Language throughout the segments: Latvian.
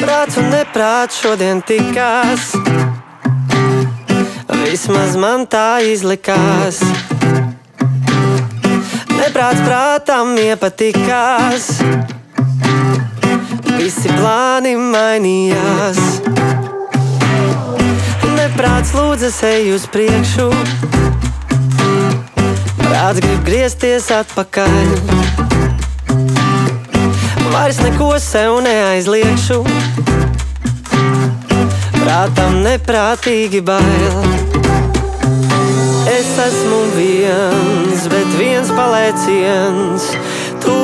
Prāts un neprāts šodien tikās. Vismaz man tā izlikās. Neprāts prātam iepatikās. Visi plāni mainījās. Neprāts lūdza eju uz priekšu. Prāts grib griezties atpakaļ. Vairs neko sev neaizliekšu. Prātam neprātīgi bail. Es esmu viens, bet viens palieciens.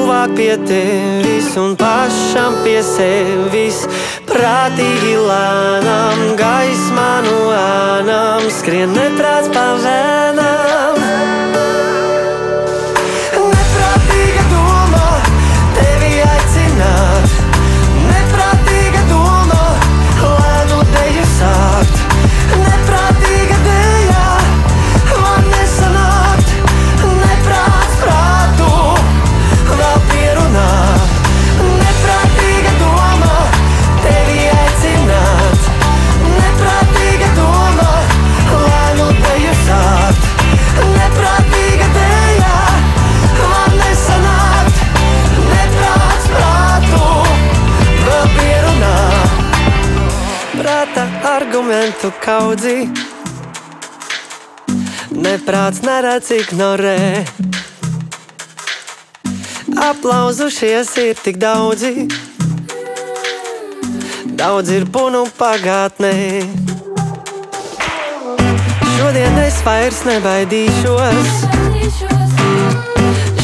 Tuvāk pie tevis un pašam pie sevis. Prātīgi lēnām, gaismā no ēnām, skrien neprāts pa argumentu kaudzi. Neprāts neredz ignorē. Aplauzušies ir tik daudzi. Daudz ir punu pagātnē. Šodien es vairs nebaidīšos.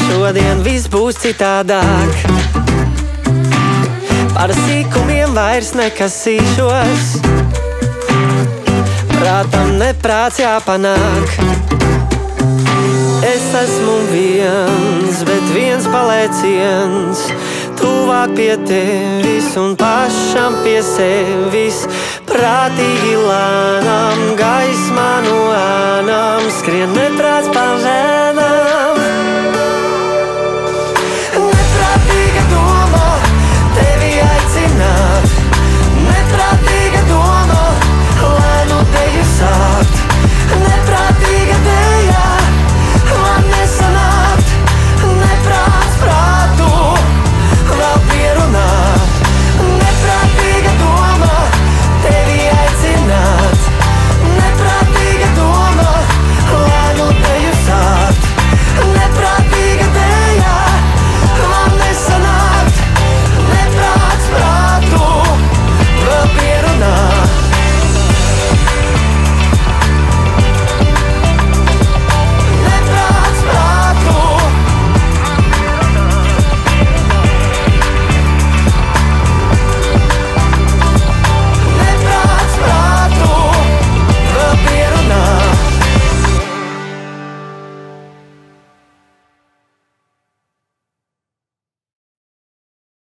Šodien viss būs citādāk. Par sīkumiem vairs nekasīšos. Prātam neprāts jāpanāk. Es esmu viens, bet viens palieciens. Tuvāk pie tevis un pašam pie sevis. Prātīgi lēnām, gaismā